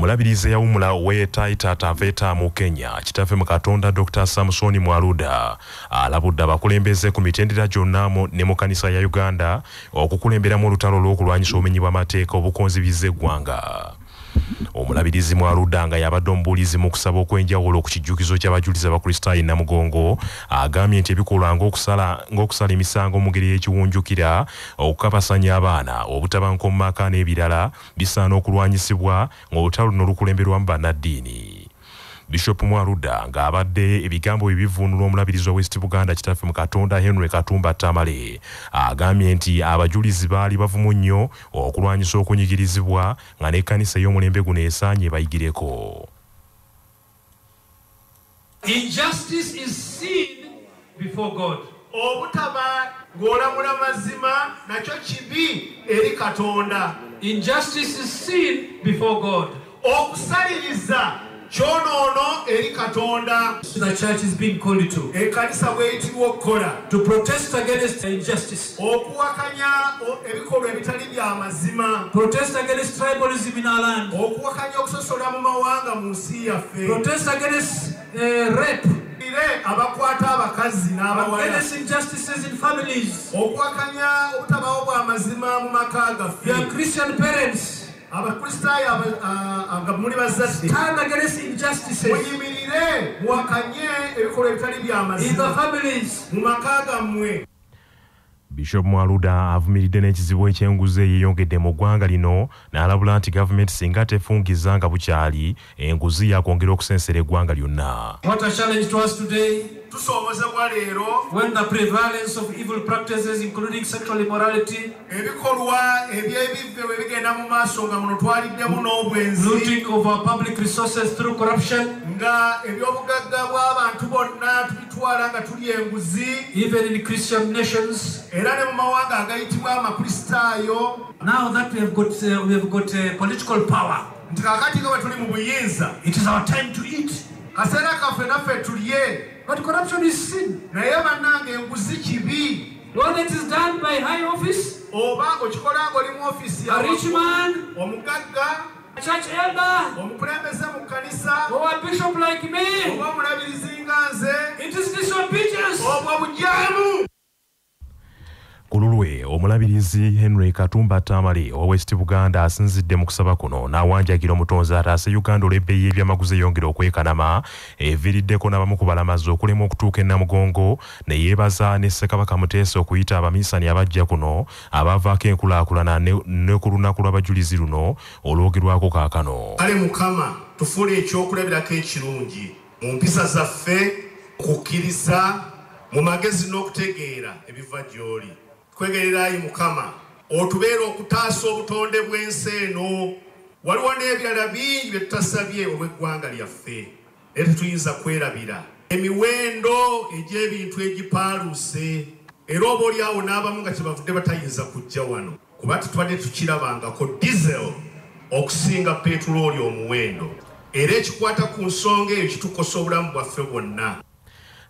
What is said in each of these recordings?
omulabirizi eyawumula ow'etaita taveta mu kenya kitaffe mu katonda dr samusoni mwaluda. Alabudde abakulembeze ku mitendera gyonna ne mu kanisa ya uganda okukulemberamu olutalo olw'okulwanyisa obumenyi bw'amateeka obukonzibiza eggwanga omulabirizi mwaluda nga yabadde omubuulizi mu kusaba okw'enjawulo ku kijjukizo ky'abajulizi abakristaayi namugongo agambye nti ebikolwa ng'okusala emisango mu ngeri y'ekiwunjukira okukapasanya abaana obutabanka mu maka n'ebirala bisaana okulwanyisibwa ng'olutalo luno lukulemberwamu bannaddiini bishop mwaluda ng'abadde ebigambo bye bivuunula omulabirizi wa west buganda kitaffe mu katonda henry katumba tamale agambye nti abajulizi baali bavumu nnyo okulwanyisa okunyigirizibwa nga n'ekkanisa ey'omulembe guno esaanye bayigireko Injustice is seen before God. obutaba ng'olamula mazima nakyo kibi eri katonda Injustice is seen before God. okusaliriza kyonoono eri katonda. The church is being called to. Ekkanisa bweyitibwa okukola. To protest against injustice, okuwakanya ebikolwa ebitali bya mazima. Protest against tribalism in our land, okuwakanya okusosola mu mawanga mu nsi yaffe. Protest against uh, rape, ire abakwata abakazi n'abawala okuwakanya obutabaawo bwa mazima mu maka gaffe. Christian parents. Abakristaayo nga muli bazadde. Muyimirire muwakanye ebikolwa ebitali bya in the mazima families. mu maka gammwe. Bishop mwaluda avumiridde n'ekizibu ekyenguzi eyeeyongedde mu ggwanga lino n'alabula nti gavumenti singa tefungiza nga bukyali enguzi yakwongera okusensera eggwanga lyonna Tusoomozebwa leero when the prevalence of evil practices, including sexual immorality, ebikolwa eby'ebivve bwe bigenda mu maaso nga muno twaliddemu n'obwenzi looting of our public resources through corruption, nga ebyobugagga bw'abantu bonna tubitwala nga tuli enguzi even in Christian nations. era ne mu mawanga agayitibwa amakristaayo Now that we have got uh, we have got uh, political power, nti kakati nga bwe tuli mu buyinza it is our time to eat. kaseera kaffe naffe tulye But corruption is sin. naye bannange enguzi kibi When it is done by high office, oba okikola ng'oli mu ofiisi a rich man, omugagga a church elder, omukulembeze mu kkanisa or a bishop like me, oba omulabirizi nga nze it is disobedience. obwo bujyamu ku lulwe omulabirizi henry katumba tamale owa west buganda asinzidde mu kusaba kuno n'awanjagira omutonzi ataase uganda olw'ebbeeyi ebyamaguzi eyongera okwekanama eviiriddeko n'abamu ku balamazi okulemwa okutuuka e namugongo ne yeebaza ne ssekabaka muteesa okuyita abaminsani abajja kuno abaavaako enkulaakulana ne- ku lunaku lw'abajulizi luno olwogerwako kaakano. Kale mukama tufuule ekyokulabirako ekirungi mu mpisa zaffe kukkiriza mu magezi n'okutegeera ebiva gy'oli twegererayi mukama. Otubeera okutaasa obutonde bw'ensi eno. Waliwo n'ebirala bingi bye tutasabye olw'eggwanga lyaffe naye tetuyinza kwerabira. Emiwendo egy'ebintu egipaaluuse era oba oliawo n'abamu nga kyebavudde batayinza kujja wano kuba tetubadde tukirabangako diesel okusinga petulooli omuwendo. Era ekikwata ku nsonga eyo kitukosa obulamu bwaffe bwonna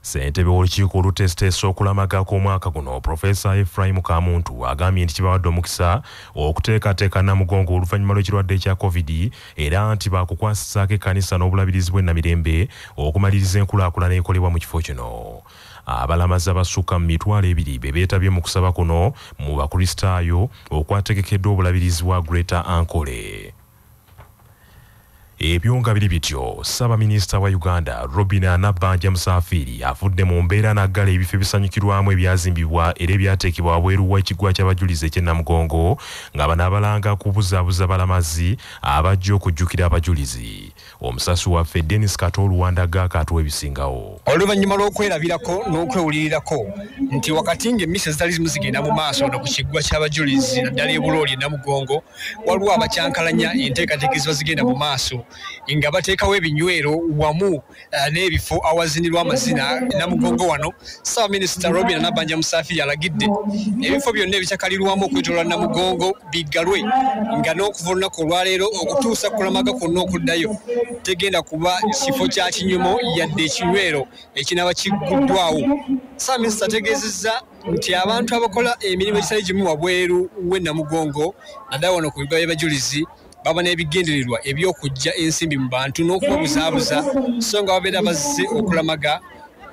ssentebe w'olukiiko olutesiteesa okulamagako omwaka guno profesa efurayimu kamuntu agambye nti kibawadde omukisa okuteekateeka namugongo oluvannyuma lw'ekirwadde ekya covid era nti bakukwasizaako ekkanisa n'obulabirizi bw'ennamirembe okumaliriza enkulaakulana ekolebwa mu kifo kino. Abalamazi abasukka mu mitwalo ebiri be beetabye mu kusaba kuno mu bakristaayo okwategekeddwa obulabirizi bwa greta ankole ebyo nga biri bityo ssaabaminisita wa uganda robin nabbanja musafiri afudde mu mbeera naggala ebifo ebisanyukirwamu ebyazimbibwa era ebyateekebwa wabweru w'ekiggwa ky'abajulizi eky'ennamugongo nga banaabalanga kubuzaabuza balamazi abajja okujjukira abajulizi omusasi waffe denis kato oluwandaga akatuwa ebisingawo oluvannyuma lw'okwerabirako n'okwewulirirako nti wakati ng'emmisa zitali zimu zigenda mu maaso no ku kiggwa ky'abajulizi naddala ebulooli enamugongo waliwo abakyankalanya enteekateeka eziba zigenda mu maaso nga bateekawo ebinywero wamu eh, n'ebifo awazinirwa amazina. Namugongo wano saabaminisita robin nabanja musafiri alagidde ebifo byonna ebikyakalirwamu okwetoolwa namugongo biggalwe nga n'okuva olunaku olwaleero okutuusa kulamaga kwonna okuddayo tegenda kuba kifo kya kinyumo yadde ekinywero ekinaaba kigguddwawo saaminisita ategeezezza nti abantu abakola emirimu egitali gimu wabweru w'ennamugongo naddala wano ku bigo by'abajulizi baba n'ebigendererwa eby'okujja ensimbi mu bantu n'okubabuzaabuza so nga babeera bazze okulamaga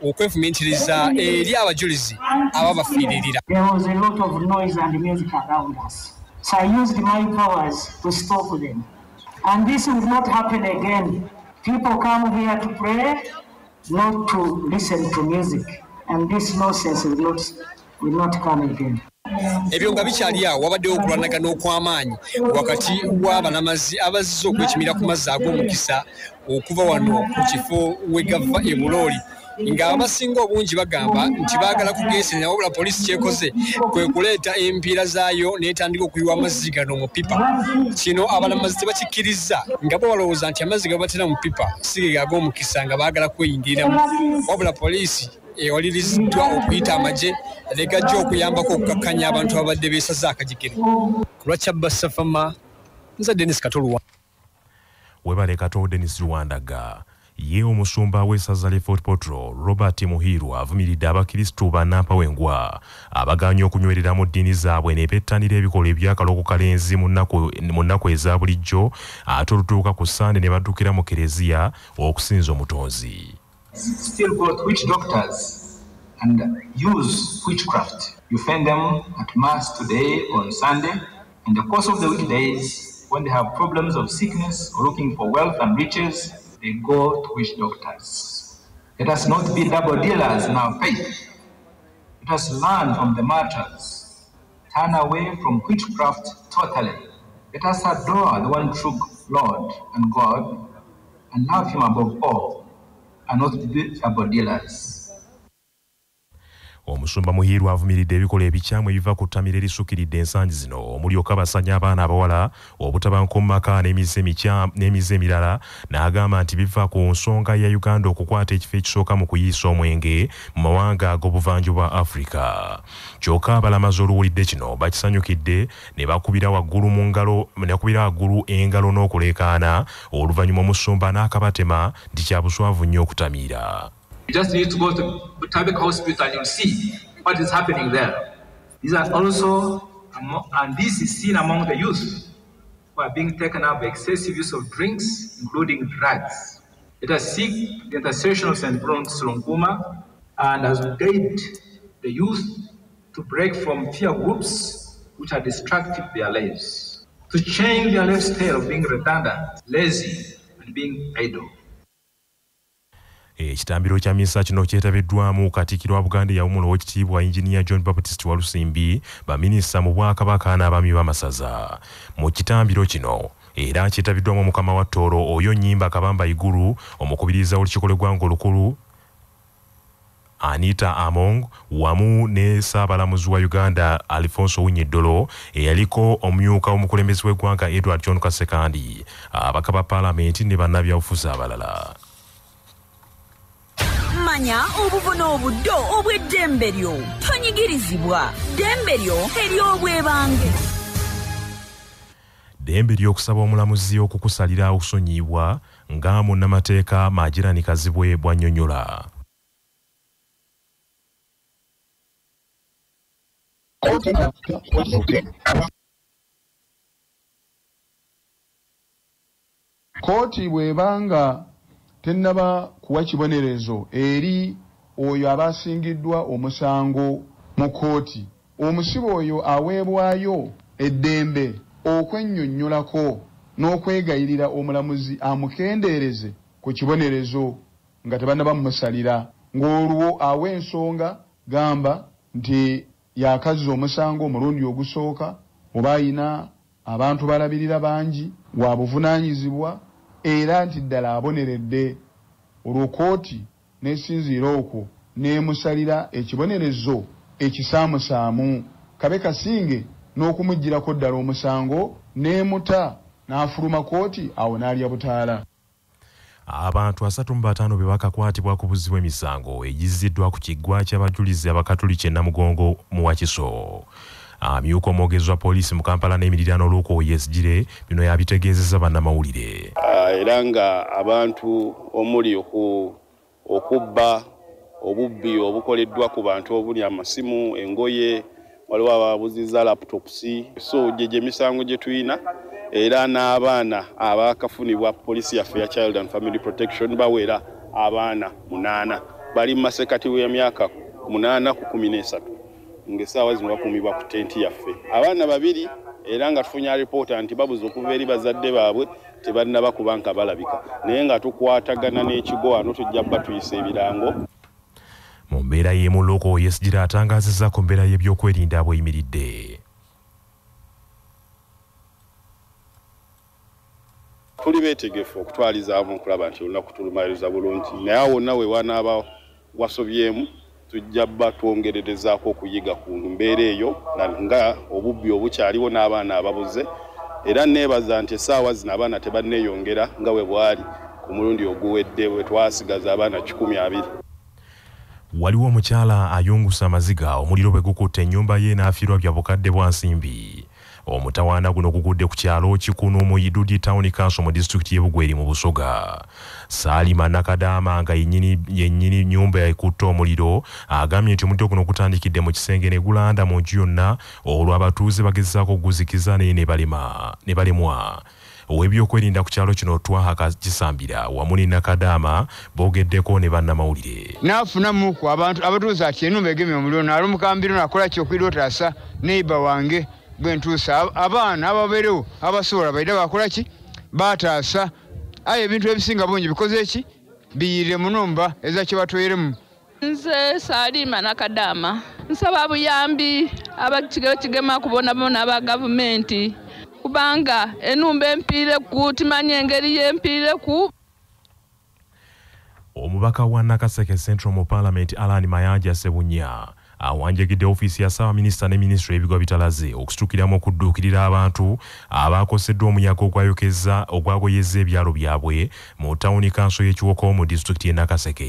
okwefumiitiriza eri abajulizi aba bafiiririra. So I used my powers to stop them. And this will not happen again. People come here to pray, not to listen to music. And this nonsense will not, will not come again. ebyo nga bikyali awo wabaddewo okulwanagana okw'amaanyi wakati w'abalamazi abazze okwekimira ku mazzi ag'omukisa okuva wano ku kifo we gava e bulooli nga abasinga obungi bagamba nti baagala kugeesenya wabula poliisi kyekoze kwe kuleeta empiira zaayo n'etandika okuyiwa amazzi gano mu pipa kino abalamazi tebakikkiriza nga bo balowooza nti amazzi gabatera mu pipa si ge ag'omukisa nga baagala kweyingiriramu wabula poliisi ewaliriziddwa okuyita amagye ne gajja okuyambako okukakkanya abantu abadde beesaze akajikiro ku lwa kyabbasafama nza denis katoluwa. Webale kato denis rwandaga ye omusumba w'essaza lye fort potro robert muhiirwa avumiridde abakristu bannampawengwa abaganya okunywerera mu ddiini zaabwe ne bettanira ebikolwa ebyakaloko kalenzi mu nnaku eza bulijjo ate olutuuka ku sande ne baddukira mu kereziya okusinza omutonzi still go to witch doctors and use witchcraft. You find them at Mass today on Sunday. In the course of the weekdays, when they have problems of sickness or looking for wealth and riches, they go to witch doctors. Let us not be double dealers in our faith. Let us learn from the martyrs. Turn away from witchcraft totally. Let us adore the one true Lord and God and love Him above all and not be double dealers. Omusumba muhiirwa avumiridde ebikolwa ebikyamu ebiva ku ttamiro erisukiridde ensangi zino. Omulyoka basanya abaana abawala obutabanka mu maka n'emize emirala n'agamba nti biva ku nsonga ya uganda okukwata ekifo ekisooka mu kuyiisa omwenge mu mawanga ag'obuvanju bwa afirika kyokka abalamazi oluwulidde kino bakisanyukidde ne bakubira waggulu mu ngalo ne bakubira waggulu engalo n'okuleekaana. Oluvannyuma omusumba n'akabatema nti kya buswavu nnyo okutamiira You just need to go to Butabek Hospital and you'll see what is happening there. These are also, and this is seen among the youth who are being taken up by excessive use of drinks, including drugs. Let us seek the intercession of St. Bruno Srunkuma and as we guide the youth to break from fear groups which are destructive their lives, to change their lifestyle of being redundant, lazy, and being idle. Ekitambiro kya misa kino kyetabiddwamu katikkiro wa buganda eyawumula owekitiibwa inginiya john baptist walusimbi baminisita mu bwakabaka n'abaami b'amasaza. Mu kitambiro kino era kyetabiddwamu omukama wa ttoolo oyo nnyimba kabamba igulu omukubiriza olukiiko lw'eggwanga olukulu anita among wamu ne ssaabalamuzi wa uganda alfonso winyeddolo eyaliko omumyuka w'omukulembeze w'eggwanga edward john kasekandi. Abaka ba paalamenti ne bannabyabufuzi abalala manya obuvuna obuddo obw'eddembe lyo tonyigirizibwa ddembe lyo ery'obwebange ddembe ly'okusaba omulamuzi okukusalira okusonyiyibwa nga munnamateeka maajirani kazibwe bw'annyonnyola kooti bw'ebanga tennaba kuwa kibonerezo eri oyo aba asingiddwa omusango mu kooti omusibe oyo aweebwayo eddembe okwennyonnyolako n'okwegayirira omulamuzi amukendeereze ku kibonerezo nga tebannaba mumusalira ng'olwo awa ensonga gamba nti yakazza omusango omulundi ogusooka oba ayina abantu balabirira bangi wa buvunaanyizibwa era nti ddala aboneredde olwo kooti n'esinziira okwo n'emusalira ekibonerezo ekisaamusaamu. Kabe kasinge n'okumuggyirako ddala omusango n'emuta n'afuluma kooti awo n'alya butaala. Abantu asatu mu bataano be bakakwatibwa ku buzzi bw'emisango egiziddwa ku kiggwa ky'abajulizi abakatuliki e namugongo mu wakiso amyuka omwogezi wa poliisi mu kampala n'emirirano olw'oku yesgire bino yabitegeezeza bannamawulire. Ah, era nga abantu omuli oku- okubba obubbi obukoleddwa ku bantu obuli amasimu engoye waliwo ababuzizza laputopusi so gye gye misango gye tulina era n'abaana abakafunibwa poliisi yaffe ya child and family protection bawera abaana munaana. Bali mu masekati w'emyaka munaana ku kumi n'esatu ng'essaawa zino bakuumibwa ku tenti yaffe. Abaana babiri era nga tufunya alipoota nti babuze okuva eri bazadde baabwe tebannaba kuba nga balabika. Naye nga tukwatagana n'ekigo wano tujja bba tuyisa ebirango. Mu mbeera y'emu loko yesigira atangazizza ku mbeera y'ebyokwerinda bweyimiridde tuli beetegefu okutwalizaamu okulaba nti olunaku tulumaliriza bulungi. Naye awo wonna we wanaaba wasobyemu tujja bba twongererezaako okuyiga ku mbeera eyo nga obubbi obukyaliwo n'abaana ababuze era neebaza nti essaawa zino abaana tebanneeyongera nga bwe bwali ku mulundi oguwedde bwe twasigaza abaana kikumi abiri. Waliwo omukyala ayungusa amaziga omuliro bwe gukutte ennyumba ye n'afiirwa bya bukadde bwa nsimbi omutawaana guno gugudde ku kyalo kikunu mu idudi town council mu disitulikiti y'ebugweri mu busoga saalima nakadaama nga yennyini nyumba ekutte omuliro agambye nti omuliro guno gutandikidde mu kisenge ne gulanda mu nju yonna olwo abatuuze bagezaako okuguzikiza naye ne balemwa. Ow'ebyokwerinda ku kyalo kino twahaka kisambira wamu ne nakadaama boogeddeko ne bannamawulire. Naafunamu ku abantu abatuuze ati enumba egemye omuliro naalumukambiro nakola ki okwira otaasa neiba wange bwentuusa abaana ababeerewo abasobola baida bakola ki? Bataasa. Aye ebintu ebisinga bungi bikoze ki? Biyirire mu numba eza kyebatweremu nze saalima nakadaama. Nsaba buyambi abakigero kigema kubonabona aba gavumenti. Kubanga enumba empiireku timanye engeri yempiireku omubaka wa nakaseke central mu paalamenti alan mayanja sebunya awanjagidde ofiisi ya ssaabaminisita ne minisitule y'ebigwa bitalaze okusitukiramu okudduukirira abantu abaakoseddwa omuyaga ogwayokezza ogwagoyezza ebyalo byabwe mu tawuni kanso y'ekiwoko mu disitulikiti y'e nakaseke.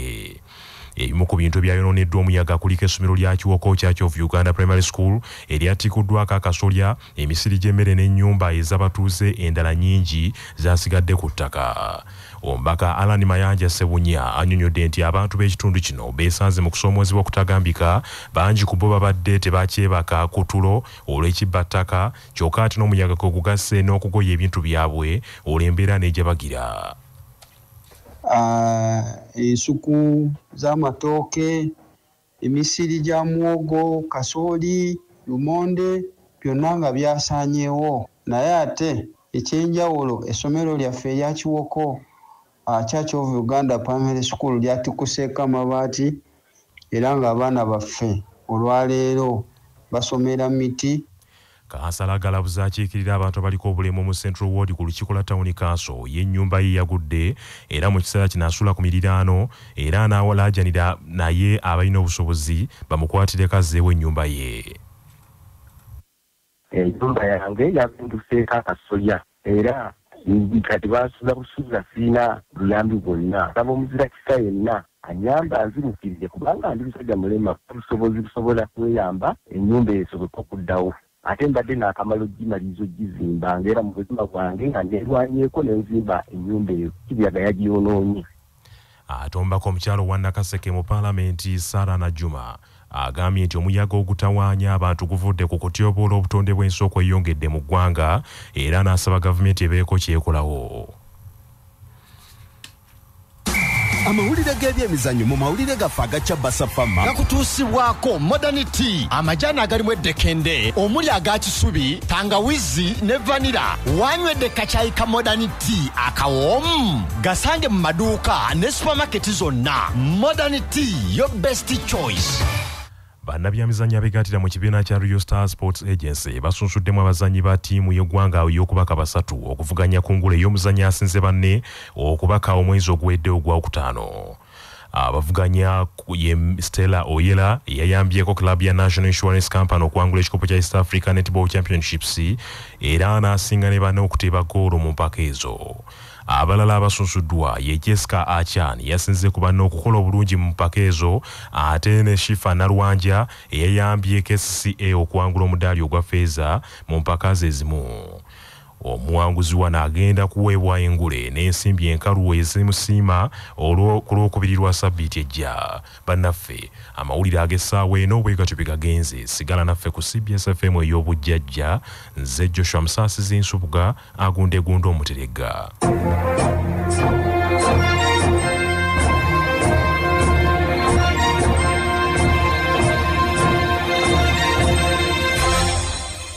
Ebimu ku bintu ebyayononeddwa omuyaga kuliko essomero lya kiwoko church of uganda primary school eryatikuddwako akasolya emisiri gy'emmere n'ennyumba ez'abatuuze endala nnyingi zasigadde ku ttaka omubaka alan mayanja sebunya annyonnyodde nti abantu b'ekitundu kino beesanze mu kusoomoozebwa okutagambika bangi ku bo babadde tebakyebaka ku tulo olw'ekibbattaka kyokka ate n'omuyaga kwe gugasse n'okugoya ebintu byabwe olw'embeera n'ejabagira ensuku z'amatooke emisiri gya muwogo kasooli lumonde byonna nga byasaanyeewo. Naye ate ekyenjawulo essomero lyaffe erya kiwoko church of uganda primary school lyatikuseeko amabaati era ng'abaana baffe olwaleero basomera miti. Kansala agalabuza akiikirira abantu abaliko obulemu mu central ward ku lukiiko lwa tawuni kanso y'ennyumba ye yagudde era mu kiseera kino asula ku miriraano era anaawalaajanira naye abalina obusobozi bamukwatireko azzeewo ennyumba ye. Ennyumba yange yakunduseeko akasolya era kati bansuza busuza siina buyambi bwonna. Saba omuzira kisa yenna. Anyamba nzirukirire kubanga ndi musajja mulema busobozi busobola kweyamba ennyumba esobeka okuddawo. Ate mbadde naakamala ogimaliriza ogizimba ngaera mu buzima bwange nga nerwanyeeko nenzimba ennyumba eyo. Kibyaga yagyonoonye. Atombako omukyalo wa nakaseke mu paalamenti sara najuma agambye nti omuyaga ogutawaanya abantu guvudde ku kutyoboola obutonde bw'ensi okweyongedde mu ggwanga era n'asaba gavumenti ebeeko kyekolawo. Amawulire g'ebyemizannyo mu mawulire gaffe agacya basafama gakutuusibwako modernity amajaani agalimu eddekende omuli aga kisubi tangawizi ne vanira wanywedde kacyayi ka modernity akawoomu. Gasange mu maduuka ne supamaketi zonna. Modernity yo best choice bannabyamizannyo abeegattira mu kibiina kya rio star sports agency basunsuddemu abazannyi ba ttiimu y'eggwanga ey'okubaka basatu okuvuganya ku ngula ey'omuzannyi asinze banne okubaka omwezi oguwedde ogwokutaano abavuganya ye stella oyera eyayambyeko club ya national insurance company okuwangula ekikopo kya east africa netball championships era n'asinga ne banne okuteeba goolo mu mpaka ezo abalala abasunsuddwa ye jessica achan yasinze ku banne okukola obulungi mu mpaka ezo ate ne shifa nalwanja eyayambye kcca okuwangula omudaali ogwa feeza mu mpaka ze ezimu omuwanguzi wano agenda kuweebwa engule n'ensimbi enkalu ezimusiima ku lwokubiri lwa sabbiiti ejja. Bannaffe amawulire ag'essaawa eno bwe gatyo bye gagenze sigala naffe ku cbs fm ey'obujjajja nze joshua musaasizi nsubuga agundegunda omuterega